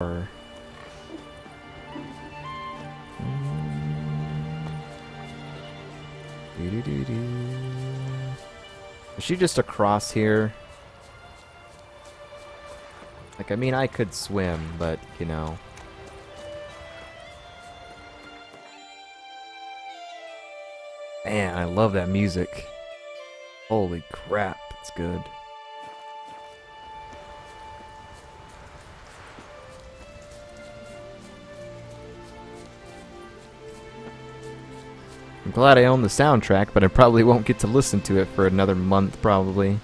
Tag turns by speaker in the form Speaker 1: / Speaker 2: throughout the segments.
Speaker 1: Or- Is she just across here? Like, I mean, I could swim, but, you know. Man, I love that music. Holy crap, it's good. I'm glad I own the soundtrack, but I probably won't get to listen to it for another month, probably.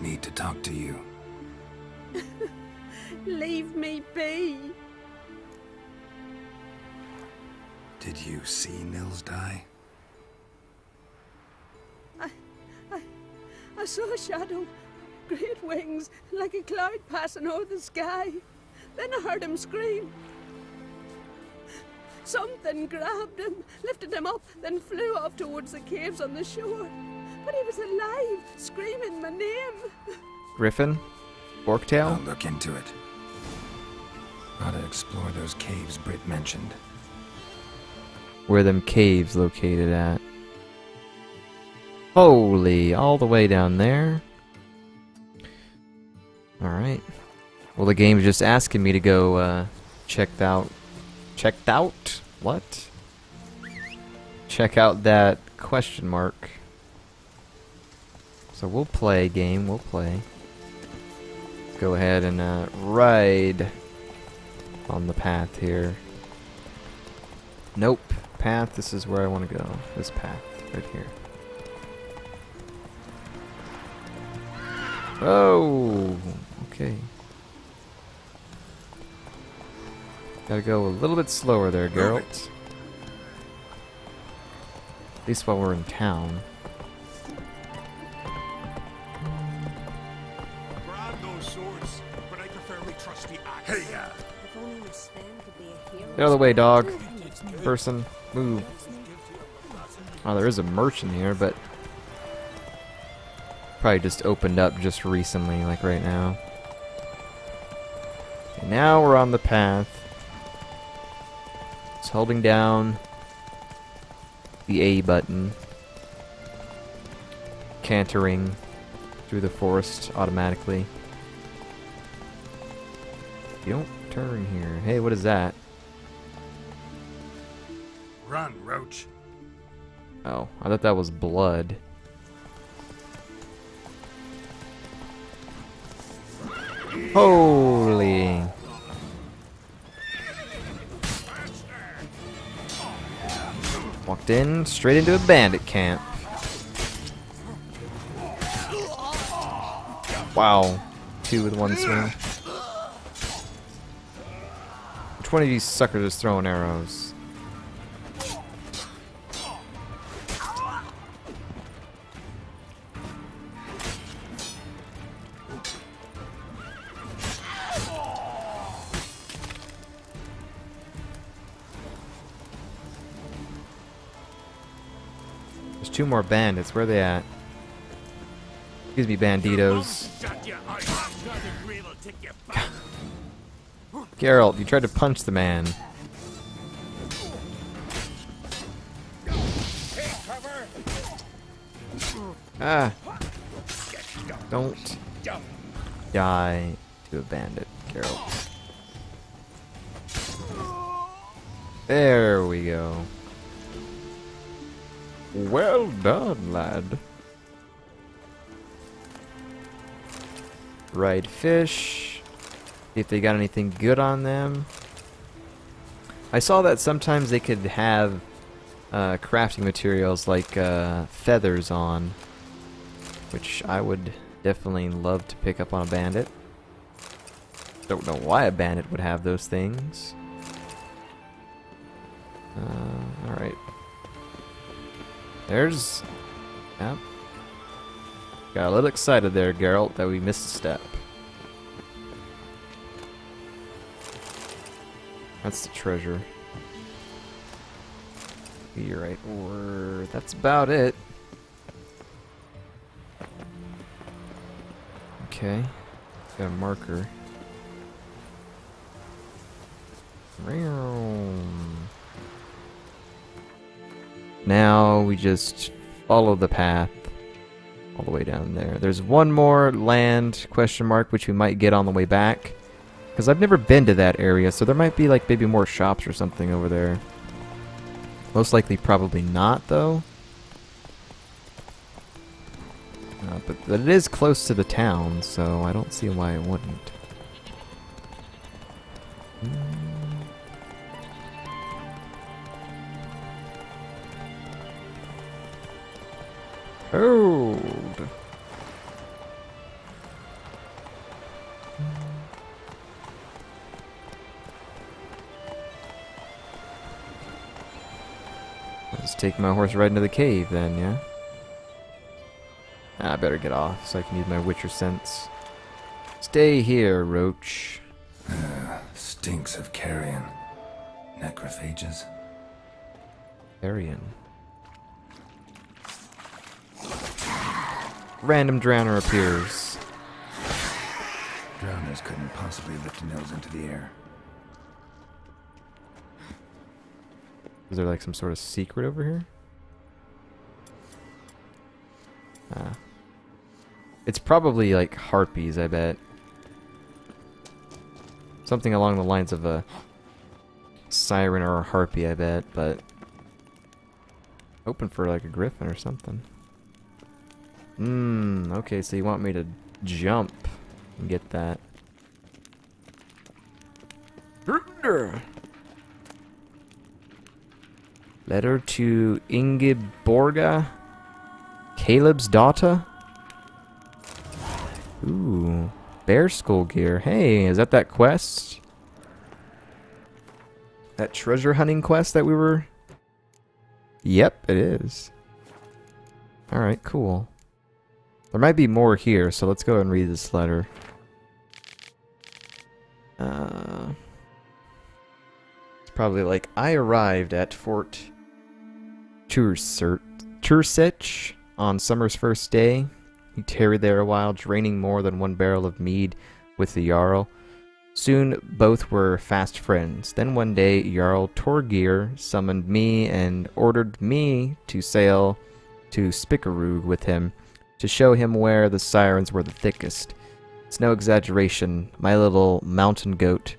Speaker 2: Need to talk to you.
Speaker 3: Leave me be.
Speaker 2: Did you see Nils die?
Speaker 3: I I, I saw a shadow, great wings, like a cloud passing over the sky. Then I heard him scream. Something grabbed him, lifted him up, then flew off towards the caves on the shore. But he was alive, screaming my name.
Speaker 1: Griffin?
Speaker 2: I'll look into it. Gotta explore those caves Britt mentioned.
Speaker 1: Where them caves located at? Holy, all the way down there. Alright. Well, the game's just asking me to go, uh, checked out. Checked out? What? Check out that question mark. So we'll play, game, we'll play. Go ahead and, uh, ride on the path here. Nope. Path, this is where I want to go. This path, right here. Oh, okay. Gotta go a little bit slower there, Geralt. At least while we're in town.
Speaker 4: Grab those swords, but I prefer my trusty axe. Hey, yeah.
Speaker 5: If only Miss Sven could be a hero.
Speaker 1: Get out of the way, dog. Person, move. Oh, there is a merchant here, but probably just opened up just recently, like right now. Okay, now we're on the path. Holding down the A button, cantering through the forest automatically. You don't turn here. Hey, what is that?
Speaker 2: Run, Roach.
Speaker 1: Oh, I thought that was blood. Holy. In straight into a bandit camp. Wow. Two with one swing. Which one of these suckers is throwing arrows? Two more bandits. Where are they at? Excuse me, banditos. Geralt, you tried to punch the man. Ah. Don't die to a bandit, Geralt. There we go. Well done, lad. Ride fish. See if they got anything good on them. I saw that sometimes they could have uh, crafting materials like uh, feathers on, which I would definitely love to pick up on a bandit. Don't know why a bandit would have those things. Uh, Alright. There's... Yep. Got a little excited there, Geralt, that we missed a step. That's the treasure. Meteorite ore. That's about it. Okay. Got a marker. Ring. Now we just follow the path all the way down there. There's one more land question mark which we might get on the way back. Because I've never been to that area, so there might be like maybe more shops or something over there. Most likely probably not though. Uh, but, but it is close to the town, so I don't see why it wouldn't. Hold. Let's take my horse right into the cave then, yeah? Ah, I better get off so I can use my Witcher sense. Stay here, Roach.
Speaker 2: Stinks of carrion. Necrophages.
Speaker 1: Arian. Random drowner appears.
Speaker 2: Drowners couldn't possibly lift nose into the air.
Speaker 1: Is there like some sort of secret over here? Ah. It's probably like harpies, I bet. Something along the lines of a siren or a harpy, I bet, but open for like a griffin or something. Mmm, okay, so you want me to jump and get that. Letter to Ingeborga, Caleb's daughter. Ooh, bear skull gear. Hey, is that that quest? That treasure hunting quest that we were... Yep, it is. Alright, cool. There might be more here, so let's go and read this letter. Uh, it's probably like, I arrived at Fort Tursich on summer's first day. He tarried there a while, draining more than one barrel of mead with the Jarl. Soon both were fast friends. Then one day Jarl Torgir summoned me and ordered me to sail to Spikeroog with him to show him where the sirens were the thickest. It's no exaggeration, my little mountain goat,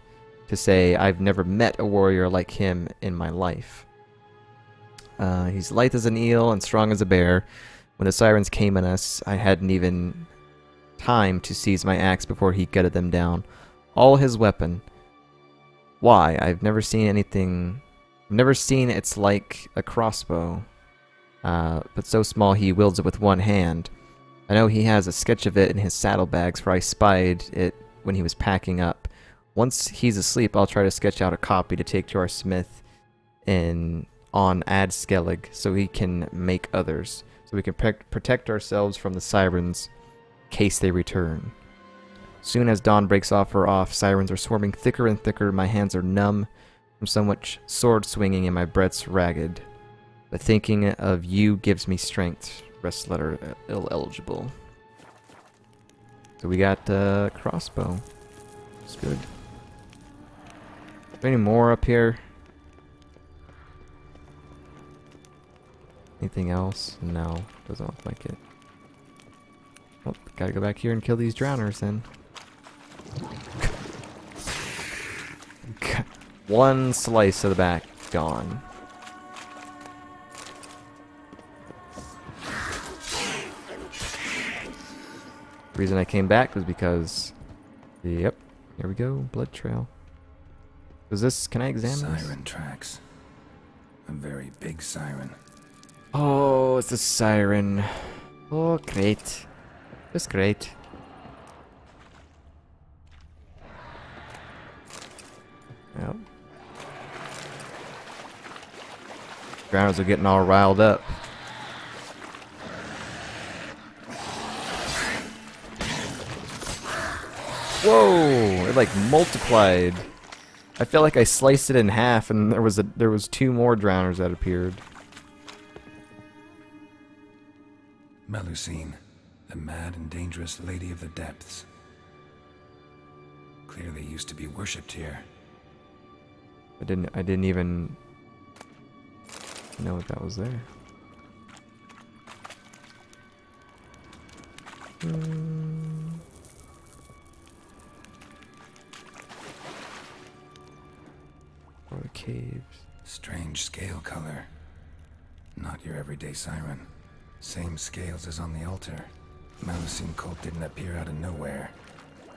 Speaker 1: to say I've never met a warrior like him in my life. Uh, he's lithe as an eel and strong as a bear. When the sirens came at us, I hadn't even time to seize my axe before he gutted them down. All his weapon. Why? I've never seen anything. I've never seen it's like a crossbow. Uh, but so small he wields it with one hand. I know he has a sketch of it in his saddlebags, for I spied it when he was packing up. Once he's asleep, I'll try to sketch out a copy to take to our smith in on An Skellig so he can make others, so we can protect ourselves from the sirens case they return. Soon as dawn breaks off or off, sirens are swarming thicker and thicker. My hands are numb from so much sword swinging and my breath's ragged. But thinking of you gives me strength. Rest letter uh, ill eligible. So we got uh, crossbow. It's good. Any more up here? Anything else? No, doesn't look like it. Well, gotta go back here and kill these drowners then. One slice of the back gone. Reason I came back was because, yep, here we go, blood trail. Is this? Can I examine this?
Speaker 2: Siren tracks. A very big siren.
Speaker 1: Oh, it's a siren. Oh, great. That's great. Yep. Drowners are getting all riled up. Whoa! It like multiplied. I felt like I sliced it in half, and there was a there was two more drowners that appeared.
Speaker 2: Melusine, the mad and dangerous lady of the depths. Clearly used to be worshipped here.
Speaker 1: I didn't. I didn't even know that that was there. Hmm. Or the caves.
Speaker 2: Strange scale color. Not your everyday siren. Same scales as on the altar. Melusine cult didn't appear out of nowhere.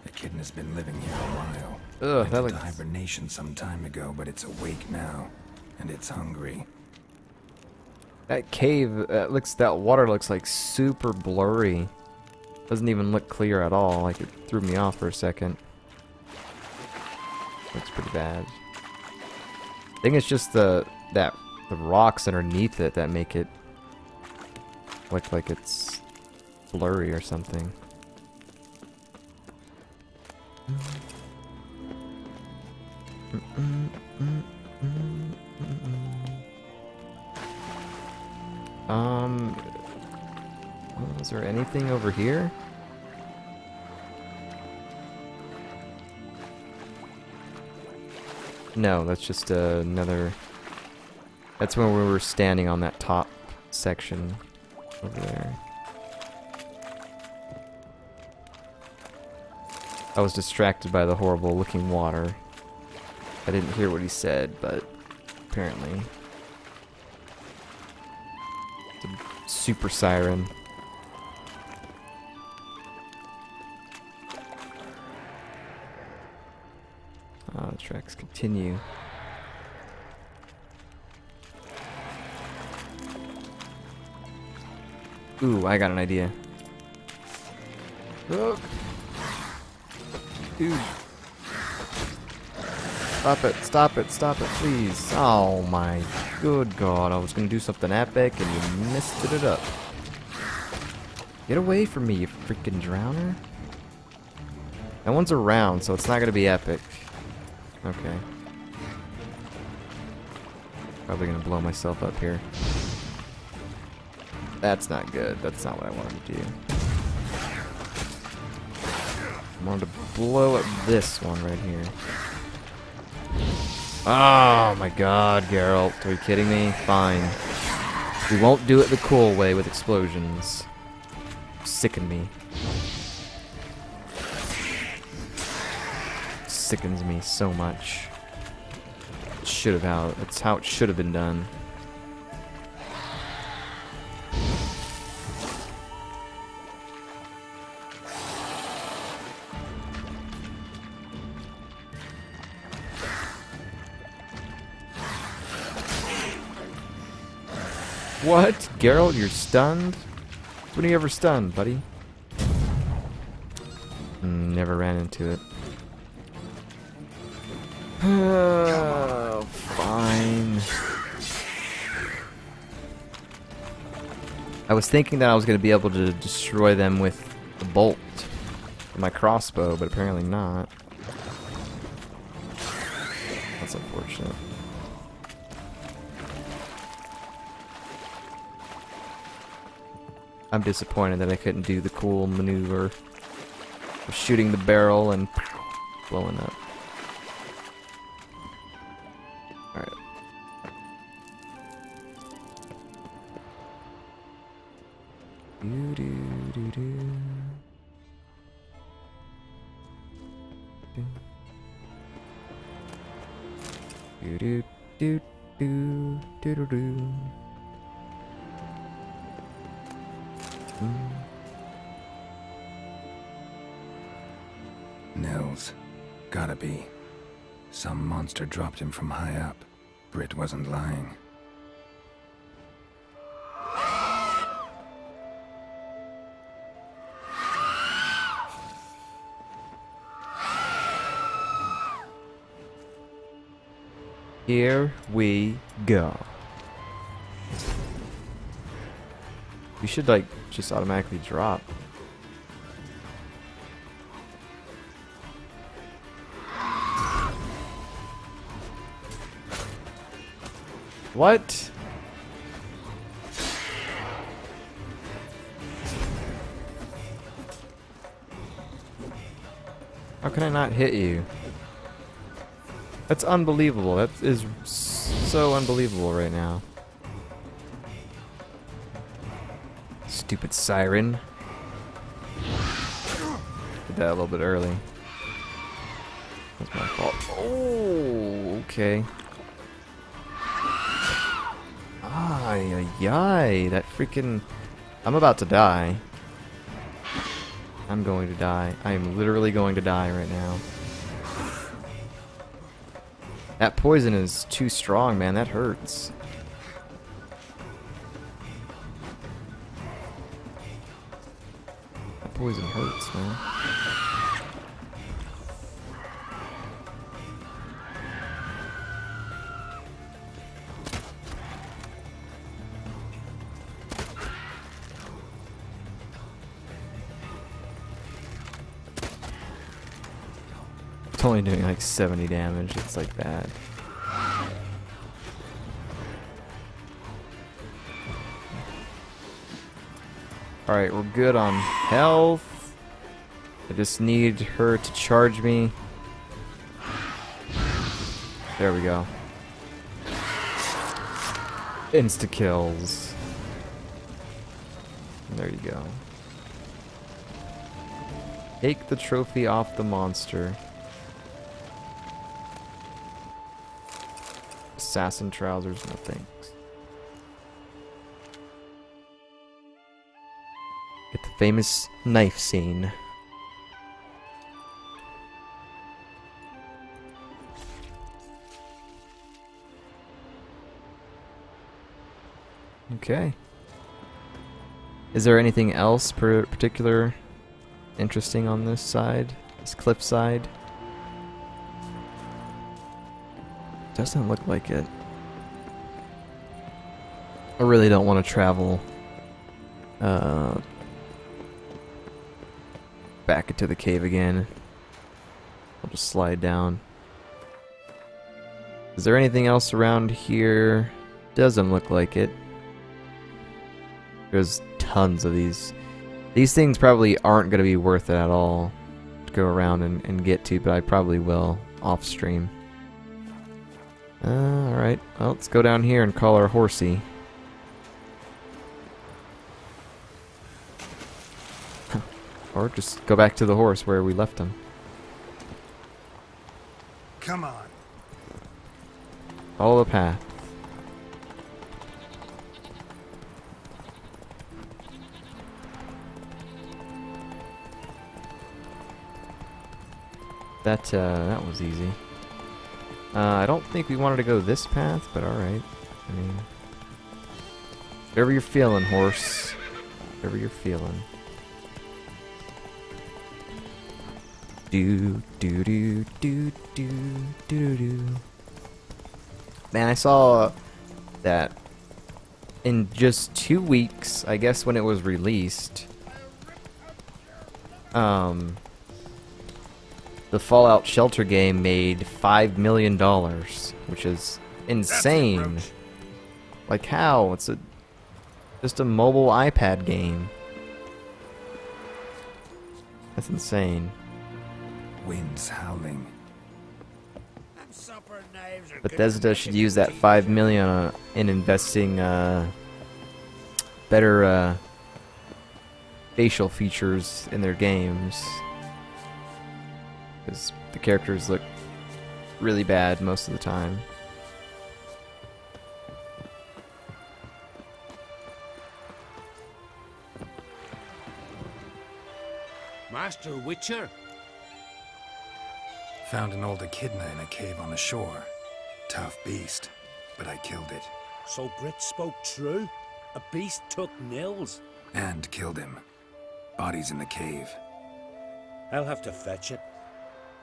Speaker 2: The kitten has been living here a while.
Speaker 1: Ugh, that looks.
Speaker 2: hibernation some time ago, but it's awake now. And it's hungry.
Speaker 1: That cave, uh, that looks. That water looks like super blurry. Doesn't even look clear at all. Like it threw me off for a second. Looks pretty bad. I think it's just the that the rocks underneath it that make it look like it's blurry or something. Um, is there anything over here? No, that's just uh, another. That's when we were standing on that top section over there. I was distracted by the horrible looking water. I didn't hear what he said, but apparently. It's a super siren. Tracks continue. Ooh, I got an idea. Look. Dude. Stop it, stop it, stop it, please. Oh my good god, I was gonna do something epic and you messed it up. Get away from me, you freaking drowner. That one's around, so it's not gonna be epic. Okay. Probably gonna blow myself up here. That's not good. That's not what I wanted to do. I wanted to blow up this one right here. Oh my god, Geralt. Are you kidding me? Fine. We won't do it the cool way with explosions. Sicken me. Sickens me so much. Should have how that's how it should have been done. What? Geralt, you're stunned? When are you ever stunned, buddy? Mm, never ran into it. Fine. I was thinking that I was going to be able to destroy them with the bolt my crossbow, but apparently not. That's unfortunate. I'm disappointed that I couldn't do the cool maneuver of shooting the barrel and blowing up. Do, do, do. Mm.
Speaker 2: Nils. Gotta be. Some monster dropped him from high up. Britt wasn't lying.
Speaker 1: Here we go. You should like just automatically drop. What? How can I not hit you? That's unbelievable. That is so unbelievable right now. Stupid siren. Did that a little bit early. That's my fault. Oh, okay. Ay, ay, ay. That freaking... I'm about to die. I'm going to die. I am literally going to die right now. That poison is too strong, man. That hurts. Poison hurts, man. It's only doing like 70 damage. It's like bad. Alright, we're good on health. I just need her to charge me. There we go. Insta kills. There you go. Take the trophy off the monster. Assassin trousers, no thanks. Famous knife scene. Okay. Is there anything else per particular interesting on this side? This cliff side? Doesn't look like it. I really don't want to travel uh, back into the cave again. I'll just slide down. Is there anything else around here? Doesn't look like it. There's tons of these. These things probably aren't going to be worth it at all to go around and, and get to, but I probably will off stream. Uh, alright, well, let's go down here and call our horsey. Or just go back to the horse where we left him.
Speaker 4: Come on.
Speaker 1: Follow the path. That, uh, that was easy. Uh, I don't think we wanted to go this path, but alright. I mean... Whatever you're feeling, horse. Whatever you're feeling. Do, do, do, do, do, do, do. Man, I saw that in just two weeks, I guess when it was released, um, the Fallout Shelter game made five million dollars, which is insane. Like how? It's a just a mobile iPad game. That's insane.
Speaker 2: Winds howling.
Speaker 1: Bethesda should use that five million uh, in investing uh, better uh, facial features in their games, because the characters look really bad most of the time.
Speaker 6: Master Witcher?
Speaker 2: Found an old ekhidna in a cave on the shore. Tough beast, but I killed it.
Speaker 6: So Brit spoke true? A beast took Nils?
Speaker 2: And killed him. Body's in the cave.
Speaker 6: I'll have to fetch it.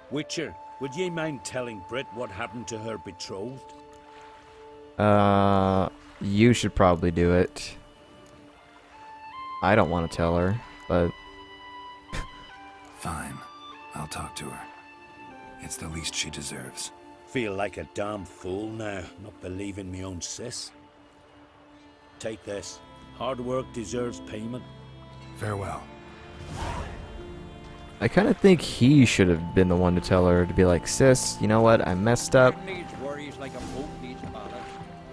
Speaker 6: Witcher, would ye mind telling Brit what happened to her betrothed?
Speaker 1: Uh, you should probably do it. I don't want to tell her, but
Speaker 2: Fine. I'll talk to her. It's the least she deserves.
Speaker 6: Feel like a damn fool now, not believing me own sis. Take this. Hard work deserves payment.
Speaker 2: Farewell.
Speaker 1: I kind of think he should have been the one to tell her to be like, sis, you know what? I messed up.
Speaker 7: Like a boat needs ballast.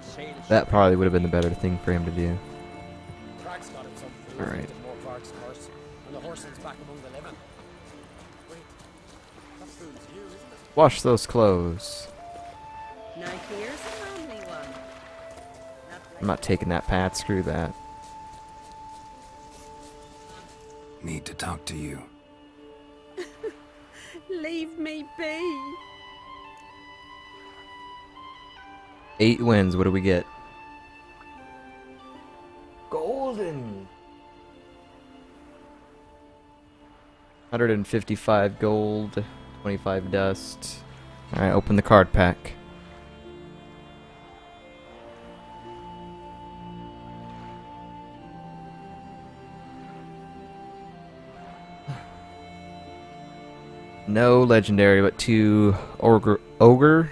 Speaker 7: Sail
Speaker 1: That probably would have been the better thing for him to do.
Speaker 8: Crag's got it some fools
Speaker 1: Alright. Wash those clothes.
Speaker 5: Now here's a manly one. Not
Speaker 1: I'm not taking that path. Screw that.
Speaker 2: Need to talk to you.
Speaker 3: Leave me be.
Speaker 1: Eight wins. What do we get? Golden. 155 gold, 25 dust. Alright, open the card pack. No legendary, but two ogre, ogre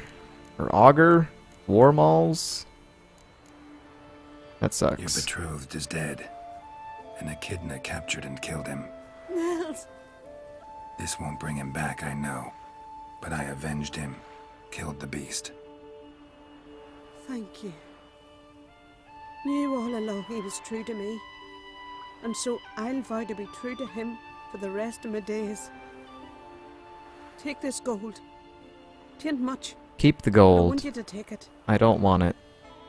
Speaker 1: or augur war mauls. That sucks.
Speaker 2: Your betrothed is dead, and Ekhidna captured and killed him.
Speaker 3: Nils,
Speaker 2: This won't bring him back, I know. But I avenged him, killed the beast.
Speaker 3: thank you. Knew all along he was true to me. And so I'll vow to be true to him for the rest of my days. Take this gold. Tain't much.
Speaker 1: Keep the gold.
Speaker 3: I
Speaker 1: gold.
Speaker 3: want you to take it.
Speaker 1: I don't want it.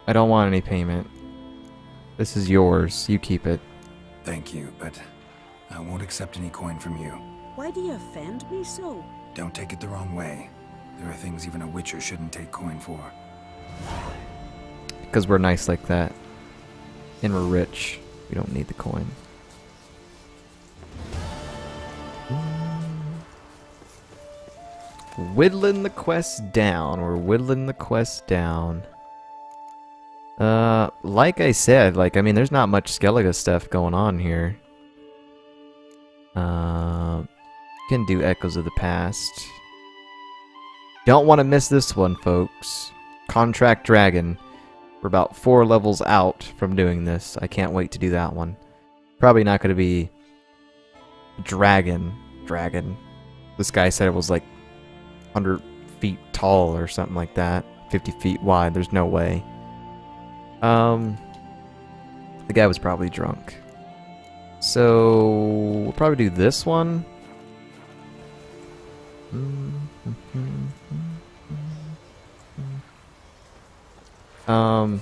Speaker 1: I don't want any payment. This is yours. You keep it.
Speaker 2: Thank you, but I won't accept any coin from you.
Speaker 5: Why do you offend me so?
Speaker 2: Don't take it the wrong way. There are things even a witcher shouldn't take coin for.
Speaker 1: Because we're nice like that. And we're rich. We don't need the coin. Whittling the quest down. We're whittling the quest down. Uh, like I said, like, I mean, there's not much Skellige stuff going on here. Uh, can do Echoes of the Past. Don't want to miss this one, folks. Contract Dragon. We're about four levels out from doing this. I can't wait to do that one. Probably not going to be dragon. Dragon. This guy said it was like 100 feet tall or something like that. 50 feet wide. There's no way. Um, the guy was probably drunk. So we'll probably do this one. Um,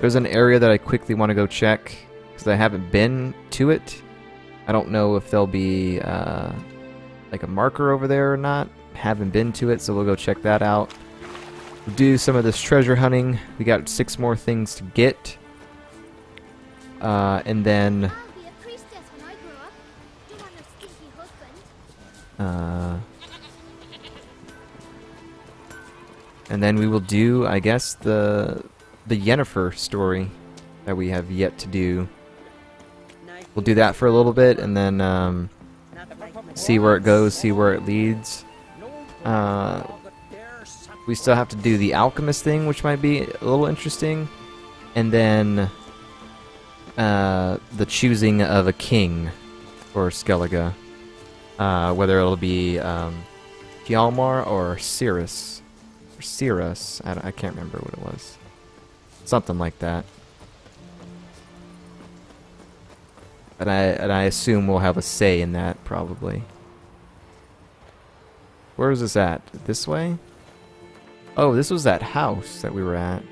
Speaker 1: there's an area that I quickly want to go check because I haven't been to it. I don't know if there'll be uh, like a marker over there or not. Haven't been to it, so we'll go check that out. We'll do some of this treasure hunting. We got six more things to get. Uh, and then Uh, and then we will do, I guess, the the Yennefer story that we have yet to do. We'll do that for a little bit, and then um, see where it goes, see where it leads. Uh, we still have to do the alchemist thing, which might be a little interesting, and then uh, the choosing of a king for Skellige. Uh, whether it'll be um, Hjalmar or Cerys. Or Cerys. I, I can't remember what it was. Something like that. And I, and I assume we'll have a say in that, probably. Where is this at? This way? Oh, this was that house that we were at.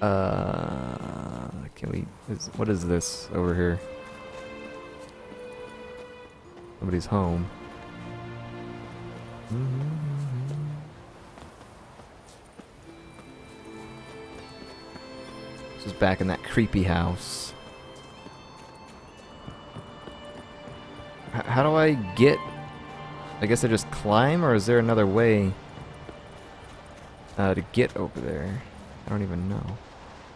Speaker 1: Uh, can we? Is, what is this over here? Somebody's home. This is back in that creepy house. H- how do I get? I guess I just climb, or is there another way uh, to get over there? I don't even know.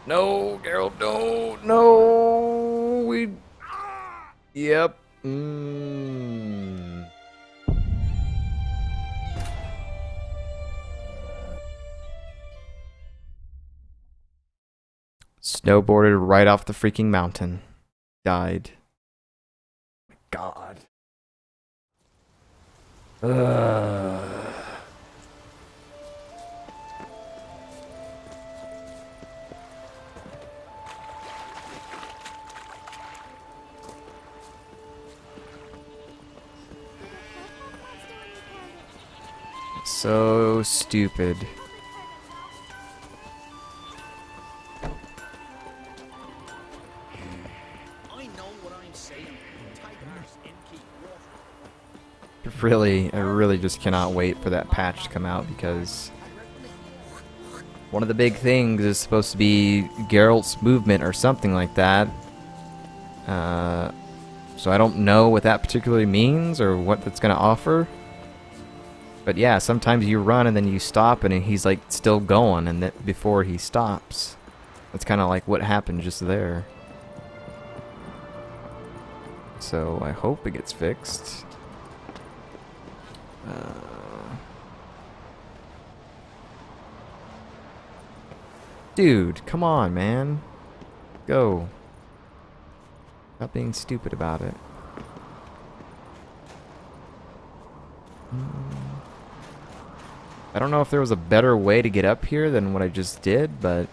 Speaker 1: No, Geralt, no, no, we. Yep. Mm. Snowboarded right off the freaking mountain. Died. My God. Ugh.
Speaker 7: Enki, water.
Speaker 1: Really, I really just cannot wait for that patch to come out because one of the big things is supposed to be Geralt's movement or something like that. Uh, so I don't know what that particularly means or what that's going to offer. But yeah, sometimes you run and then you stop and he's like still going and that before he stops. That's kind of like what happened just there. So I hope it gets fixed. Uh, dude, come on, man. Go. Stop being stupid about it. Hmm. I don't know if there was a better way to get up here than what I just did, but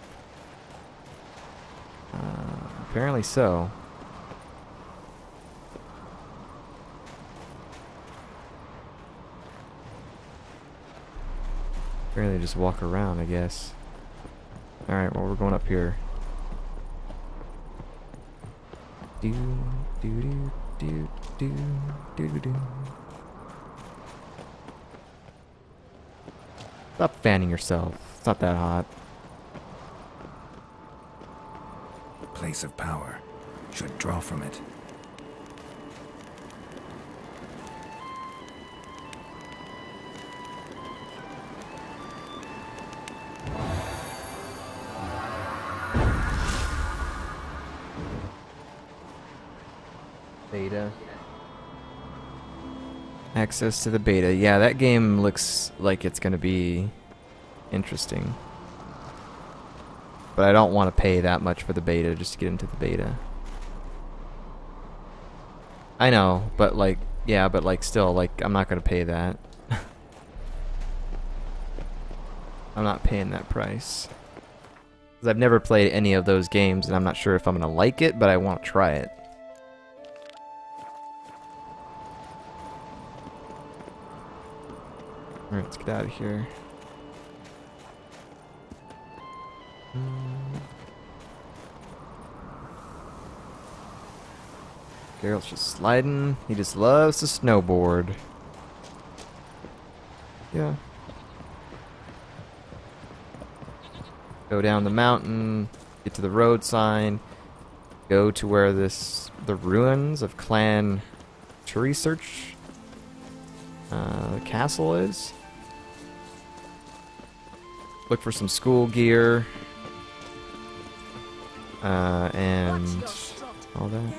Speaker 1: uh, apparently so. Apparently just walk around, I guess. Alright, well we're going up here. Do do do do do do do Stop fanning yourself. It's not that hot.
Speaker 2: Place of power. Should draw from it.
Speaker 1: Access to the beta. Yeah, that game looks like it's going to be interesting. But I don't want to pay that much for the beta just to get into the beta. I know, but like, yeah, but like still, like, I'm not going to pay that. I'm not paying that price. Because I've never played any of those games, and I'm not sure if I'm going to like it, but I want to try it. Alright, let's get out of here. Hmm. Geralt's just sliding. He just loves to snowboard. Yeah. Go down the mountain, get to the road sign, go to where this the ruins of Clan to research uh, castle is. Look for some school gear. Uh, and all that.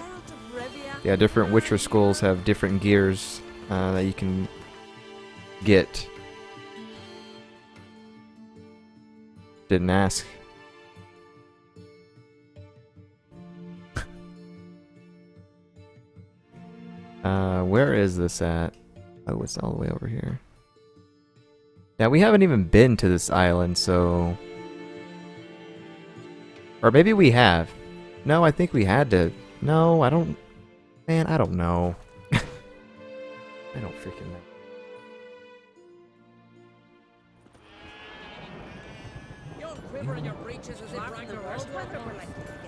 Speaker 1: Yeah, different Witcher schools have different gears uh, that you can get. Didn't ask. uh, where is this at? Oh, it's all the way over here. Yeah, we haven't even been to this island, so... Or maybe we have. No, I think we had to... No, I don't... Man, I don't know. I don't freaking know.
Speaker 8: Your quiver and your breeches as they brag the world.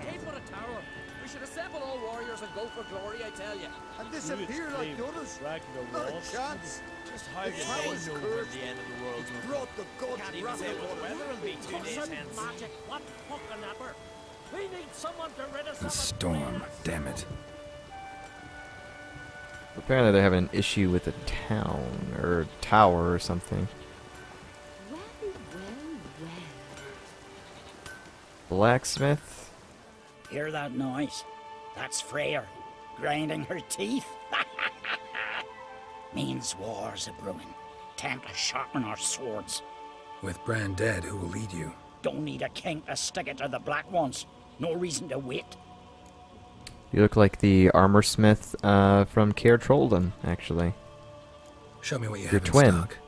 Speaker 8: Aim for a tower. We should assemble all warriors and go for glory, I tell you.
Speaker 9: And disappear like the others. Not a chance.
Speaker 7: Just how
Speaker 9: The tower's
Speaker 7: they know
Speaker 9: cursed.
Speaker 7: when the end of the world's
Speaker 9: It's brought the gods
Speaker 7: Can't even
Speaker 9: wrath
Speaker 7: say what
Speaker 9: upon
Speaker 7: the
Speaker 9: us.
Speaker 7: weather will be two days
Speaker 8: Cursed
Speaker 7: hence.
Speaker 8: magic. What fucking ever? We need someone to rid us
Speaker 2: The
Speaker 8: of
Speaker 2: storm. Damn it.
Speaker 1: Apparently they're having an issue with a town, or tower or something. Blacksmith?
Speaker 10: Hear that noise? That's Freyr, grinding her teeth. Means war's a brewing. Time to sharpen our swords.
Speaker 2: With Bran dead, who will lead you?
Speaker 10: Don't need a king to stick it to the black ones. No reason to wait.
Speaker 1: You look like the armorsmith uh, from Caer Trolden, actually.
Speaker 2: Show me what you
Speaker 1: Your
Speaker 2: have in
Speaker 1: twin.
Speaker 2: stock.